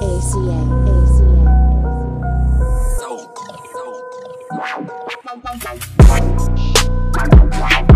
ACA. ACA.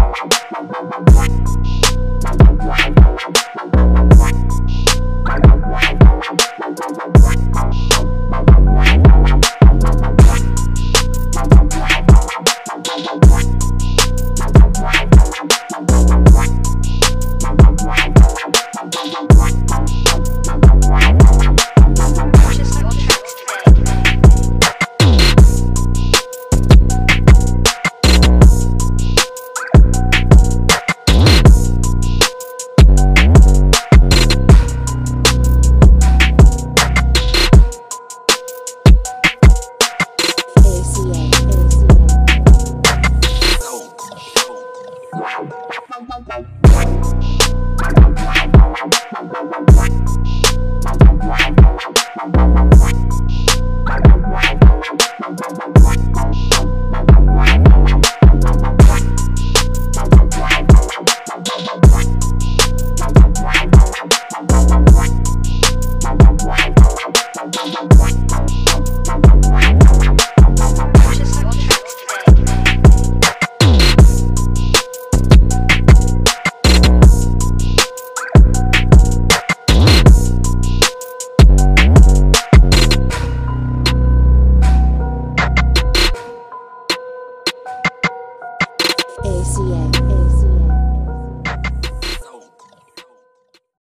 ACA.